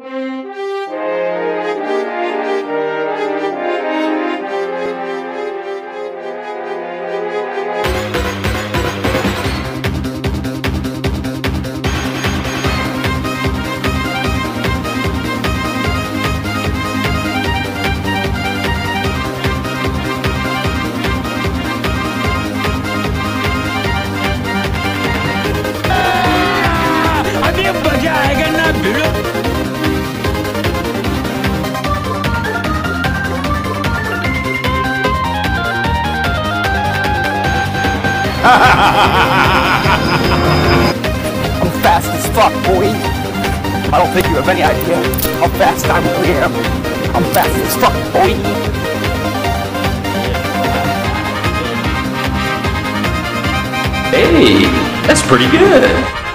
अभी I'm fast as fuck, boy. I don't think you have any idea how fast I really am. I'm fast as fuck, boy. Hey, that's pretty good.